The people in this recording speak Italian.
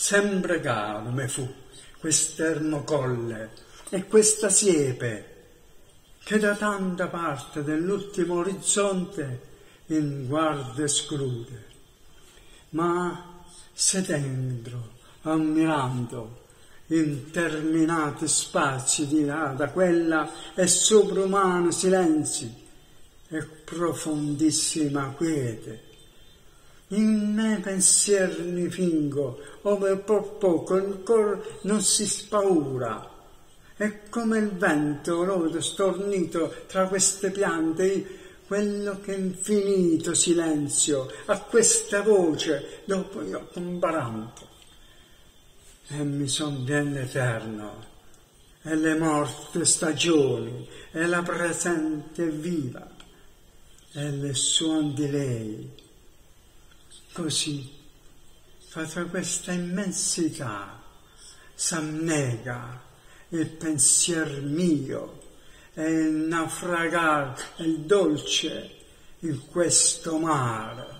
sempre caro me fu quest'ermo colle e questa siepe che da tanta parte dell'ultimo orizzonte in guardia esclude. Ma sedendo, ammirando interminati spazi di là da quella e sovrumani silenzi e profondissima quiete, in me pensier mi fingo, ove per poco il cor non si spaura. E come il vento lodo stornito tra queste piante, quello che infinito silenzio a questa voce dopo io comparando. E mi son bien eterno, e le morte stagioni, e la presente viva, e le suon di lei Così, fatta questa immensità, s'annega il pensier mio e naufragar il dolce in questo mare